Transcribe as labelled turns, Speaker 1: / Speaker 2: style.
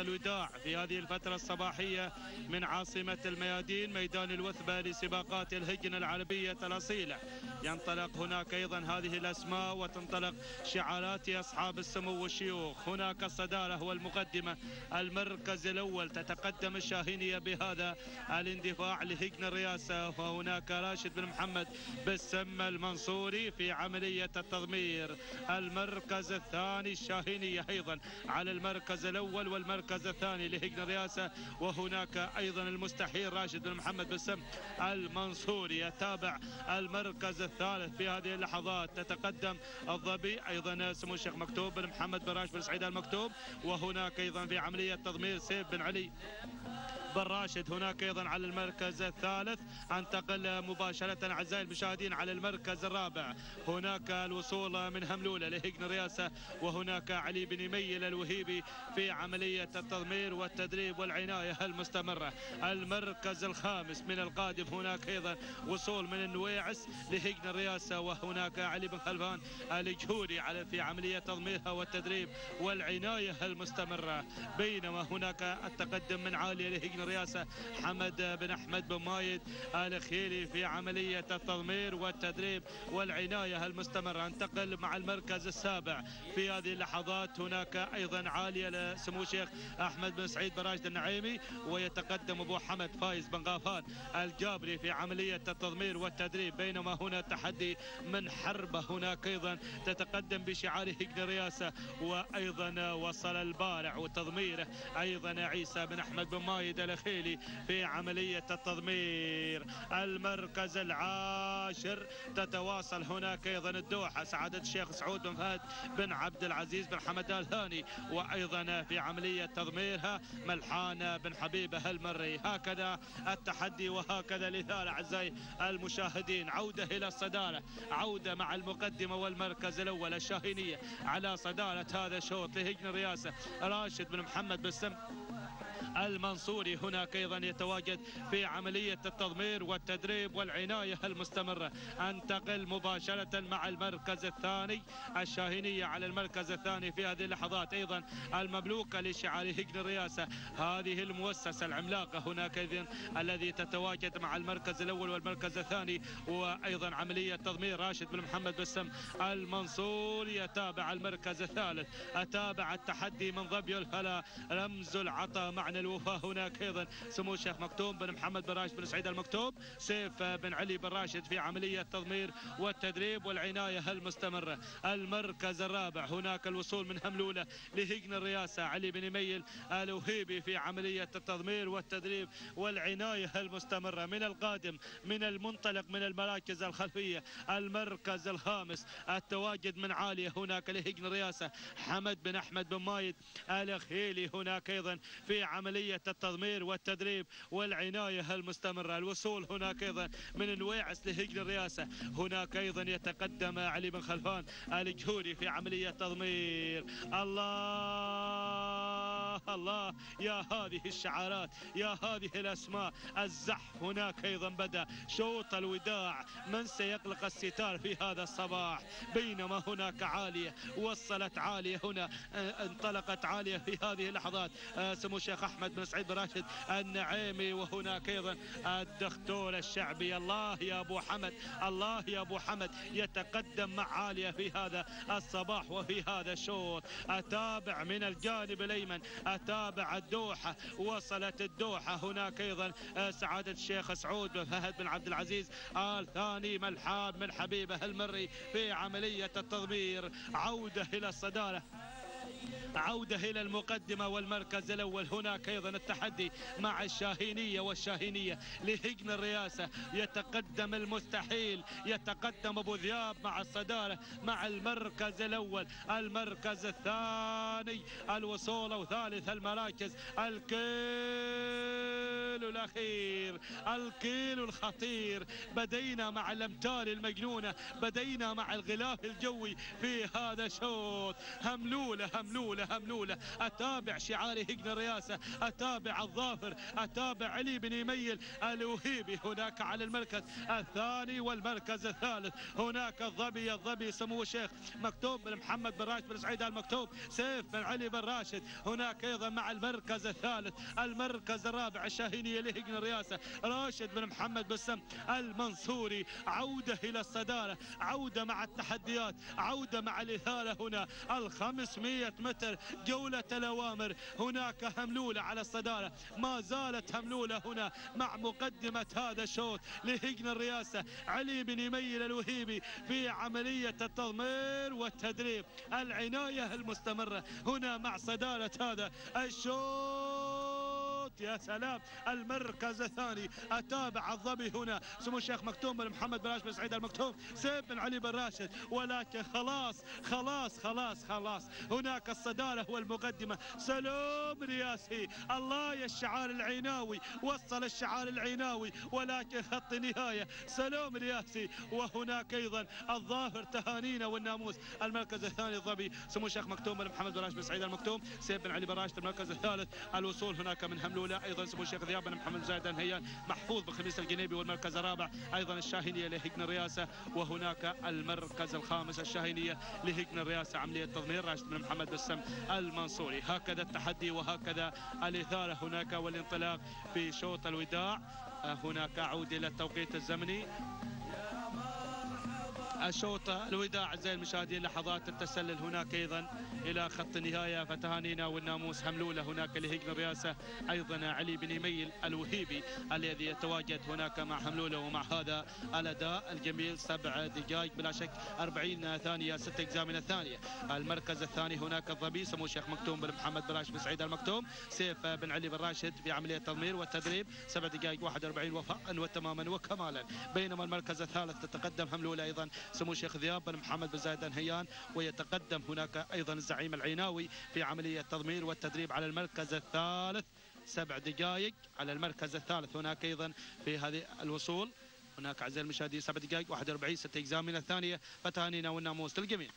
Speaker 1: الوداع في هذه الفترة الصباحية من عاصمة الميادين ميدان الوثبة لسباقات الهجن العربية الأصيلة ينطلق هناك أيضا هذه الأسماء وتنطلق شعارات أصحاب السمو والشيوخ. هناك الصدارة والمقدمة المركز الأول تتقدم الشاهينية بهذا الاندفاع لهجن الرئاسة. وهناك راشد بن محمد بالسم المنصوري في عملية التضمير. المركز الثاني الشاهينية أيضا على المركز الأول والمركز الثاني لهجن الرئاسة وهناك أيضا المستحيل راشد بن محمد بالسم المنصوري يتابع المركز الثالث في هذه اللحظات. تتقدم الظبي أيضا سمو الشيخ مكتوب بن محمد بن راشد بن سعيد المكتوب وهناك أيضا في عملية تضمير سيف بن علي. بن راشد هناك أيضا على المركز الثالث. أنتقل مباشرة أعزائي المشاهدين على المركز الرابع. هناك الوصول من هملولة لهجن الرئاسه وهناك علي بن ميل الوهيبي في عملية التضمير والتدريب والعناية المستمرة. المركز الخامس من القادم هناك أيضا وصول من النويعس لهجن الرئاسه وهناك علي بن خلفان الجهوري على في عملية تضميرها والتدريب والعناية المستمرة. بينما هناك التقدم من عالية لهجن الرئاسة حمد بن أحمد بن مايد الخيلي في عملية التضمير والتدريب والعناية المستمرة. انتقل مع المركز السابع في هذه اللحظات. هناك أيضا عالية لسمو الشيخ أحمد بن سعيد بن راشد النعيمي ويتقدم أبو حمد فايز بن غافان الجابري في عملية التضمير والتدريب. بينما هنا تحدي من حربة هناك أيضا تتقدم بشعار هجن الرئاسة وأيضا وصل البارع وتضميره أيضا عيسى بن أحمد بن مايد الخيلي في عملية التضمير. المركز العاشر تتواصل هناك أيضا الدوحة. سعادة الشيخ سعود بن فهد بن عبد العزيز بن حمد الهاني. وأيضا في عملية تضميرها ملحان بن حبيبة المري هكذا التحدي وهكذا الإثارة أعزائي المشاهدين. عودة إلى الصدارة. عودة مع المقدمة والمركز الأول الشاهينية على صدارة هذا الشوط لهجن الرئاسة. راشد بن محمد بالسم المنصوري هناك أيضا يتواجد في عملية التضمير والتدريب والعناية المستمرة. أنتقل مباشرة مع المركز الثاني الشاهينية على المركز الثاني في هذه اللحظات. أيضا المملوكه لشعار هجن الرئاسة. هذه المؤسسة العملاقة هناك اذن الذي تتواجد مع المركز الأول والمركز الثاني وأيضا عملية تضمير راشد بن محمد بسم المنصور يتابع المركز الثالث. أتابع التحدي من ظبي الفلا رمز العطا معنى الوفاء هناك أيضا. سمو الشيخ مكتوم بن محمد بن راشد بن سعيد المكتوب سيف بن علي بن راشد في عملية تضمير والتدريب والعناية المستمرة. المركز الرابع هناك الوصول من هملولة لهجن الرئاسة علي بن ميل الوهيبي في عملية التضمير والتدريب والعناية المستمرة. من القادم من المنطلق من المراكز الخلفية المركز الخامس التواجد من عالية هناك لهجن الرئاسة. حمد بن أحمد بن مايد الخيلي هناك أيضا في عملية التضمير والتدريب والعناية المستمرة. الوصول هناك أيضا من نويعس لهجن الرئاسة. هناك أيضا يتقدم علي بن خلفان الجهوري في عملية تضمير. الله! الله يا هذه الشعارات يا هذه الأسماء. الزحف هناك أيضا بدأ. شوط الوداع من سيقلق الستار في هذا الصباح؟ بينما هناك عالية وصلت عالية هنا انطلقت عالية في هذه اللحظات. سمو الشيخ أحمد بن سعيد بن راشد النعيمي وهناك أيضا الدكتور الشعبي. الله يا أبو حمد الله يا أبو حمد يتقدم مع عالية في هذا الصباح وفي هذا الشوط. أتابع من الجانب الأيمن. أتابع الدوحة. وصلت الدوحة هناك أيضا. سعادة الشيخ سعود فهد بن عبد العزيز. آل ثاني ملحاب من حبيبه المري في عملية التضمير. عودة إلى الصدارة. عودة إلى المقدمة والمركز الأول. هناك أيضا التحدي مع الشاهينية والشاهينية لهجن الرئاسة. يتقدم المستحيل. يتقدم أبو ذياب مع الصدارة مع المركز الأول. المركز الثاني الوصول وثالث المراكز. الكيلو الأخير الكيلو الخطير. بدينا مع الأمتار المجنونة بدينا مع الغلاف الجوي في هذا الشوط. هملولة هملولة هملولة. أتابع شعار هجن الرئاسة أتابع الظافر أتابع علي بن يميل الوهيبي هناك على المركز الثاني والمركز الثالث. هناك الظبي الظبي سمو الشيخ مكتوب بن محمد بن راشد بن سعيد المكتوب سيف بن علي بن راشد. هناك أيضا مع المركز الثالث المركز الرابع الشاهينية لهجن الرئاسة راشد بن محمد بسم المنصوري عودة إلى الصدارة عودة مع التحديات عودة مع الإثارة هنا. الخمسمية متر جولة الأوامر. هناك هملولة على الصدارة. ما زالت هملولة هنا مع مقدمة هذا الشوط لهجن الرئاسة علي بن يميل الوهيبي في عملية التضمير والتدريب. العناية المستمرة هنا مع صدارة هذا الشوط. يا سلام. المركز الثاني أتابع الظبي هنا. سمو الشيخ مكتوم بن محمد بن راشد بن سعيد المكتوم سيف بن علي بن راشد. ولكن خلاص خلاص خلاص خلاص. هناك الصدارة والمقدمة. سلام رياسي. الله يا الشعار العيناوي. وصل الشعار العيناوي ولكن خط نهاية. سلام رياسي. وهناك أيضا الظاهر تهانينا والناموس. المركز الثاني الظبي. سمو الشيخ مكتوم بن محمد بن راشد بن سعيد المكتوم. سيف بن علي بن راشد المركز الثالث. الوصول هناك من هملولة أيضا سمو الشيخ ذياب بن محمد زايد الهيان محفوظ بخميس الجنيبي والمركز الرابع. أيضا الشاهينية لهجن الرئاسه وهناك المركز الخامس الشاهينية لهجن الرئاسه عملية تضمير راشد بن محمد بسم المنصوري. هكذا التحدي وهكذا الإثارة هناك والانطلاق في شوط الوداع. هناك اعود إلى التوقيت الزمني. الشوط الوداع اعزائي المشاهدين لحظات التسلل هناك أيضا إلى خط النهاية. فتهانينا والناموس هملولة هناك لهجن الرئاسه أيضا علي بن يميل الوهيبي الذي يتواجد هناك مع هملولة ومع هذا الأداء الجميل. سبع دقائق بلا شك 40 ثانية ست أجزاء من الثانية. المركز الثاني هناك الظبي سمو الشيخ مكتوم بن محمد بن راشد بن سعيد المكتوم. سيف بن علي بن راشد في عملية التضمير والتدريب. سبع دقائق 41 وفاء وتماما وكمالا. بينما المركز الثالث تتقدم هملولة أيضا سمو الشيخ ذياب بن محمد بن زايد الهيان ويتقدم هناك أيضا الزعيم العيناوي في عملية التضمير والتدريب على المركز الثالث. سبع دقائق على المركز الثالث. هناك أيضا في هذه الوصول هناك اعزائي المشاهدين سبع دقائق 41 ست اجزاء من الثانية فتهانينا والناموس للجميع.